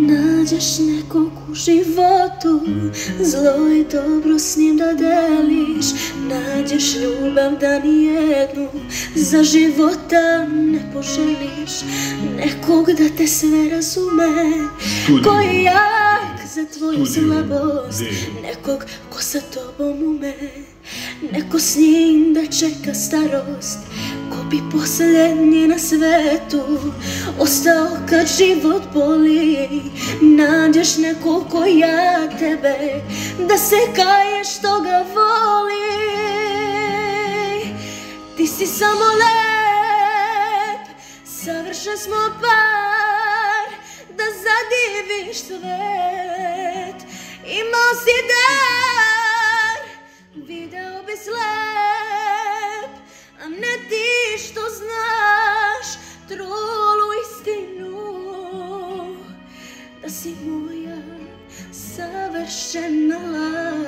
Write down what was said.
Nađeš nekog u životu Zlo i dobro s njim da deliš. Nađeš ljubav da nijednu Za života ne poželiš. Nekog da te sve razume Koji je jak za tvoju slabost. Nekog ko sa tobom ume Neko s njim da čeka starost Ko bi posljednji na svetu Ostao kad život boli? Nađeš neko ko ja tebe Da se kaješ što ga voli. Ti si samo lep Savršen smo par Da zadiviš svet. Imao si dar Video bi slep si moja savršena laž.